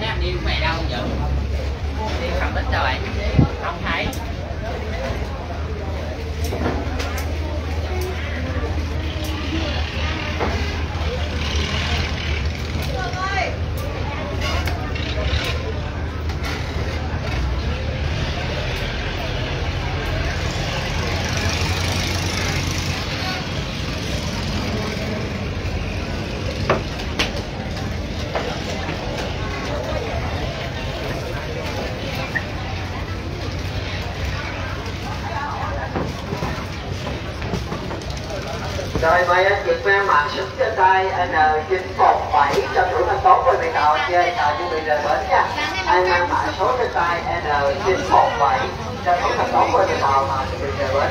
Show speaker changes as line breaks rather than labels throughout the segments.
em đi mẹ đâu vậy đi khẳng định cho bạn không thấy
rồi mời anh chị mang mạng súng trên tay N917 cho thủ thành tốt với bị tàu anh chơi tàu chuẩn bị rời bến nha. Ai mang mã số trên tay N917 cho thủ thành tốt với bị tàu mà chuẩn bị rời bến.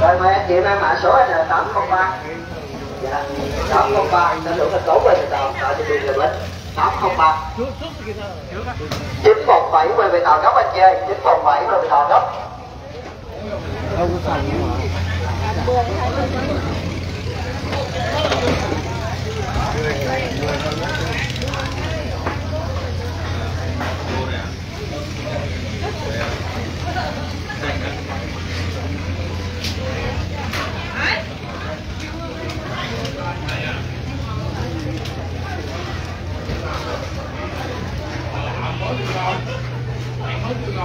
Rồi mẹ anh chị mang mã số N803. Dạ, 803 cho thủ thành tốt rồi thì tàu tàu thì đường là bến. 803 917 quay về tàu gấp anh chơi 917 quay về tàu gấp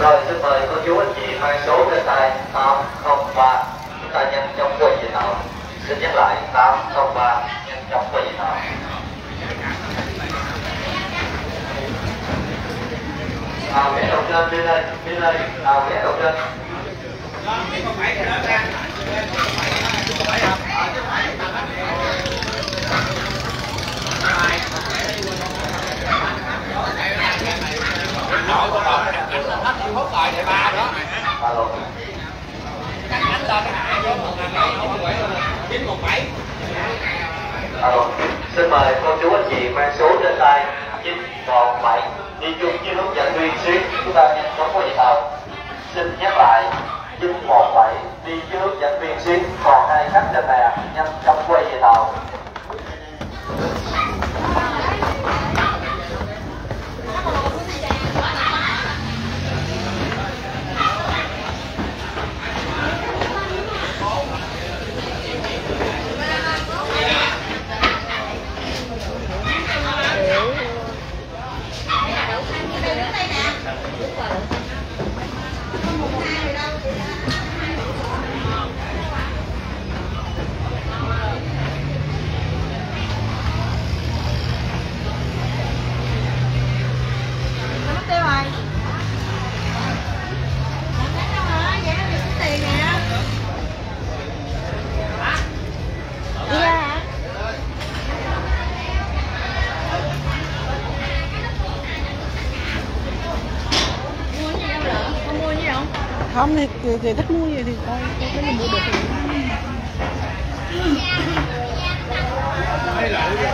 Rồi xin mời cô chú anh chị mang số trên tay 803 Chúng ta nhanh chóng quay về tàu. Xin nhắc lại 803 nhanh chóng quay về tàu. À, vẽ đầu trên đi đây, đi đây, à, vẽ đầu trên. Alo. Alo. Xin mời cô chú anh chị mang số trên tay 917 đi chung với hướng dẫn viên xuyến chúng ta nhanh chóng quay về tàu. Xin nhắc lại 917 đi với hướng dẫn viên xuyến còn hai khách trên bè, nhanh chóng
không thì, thì thích mua gì thì coi coi cái mình mua được. Thì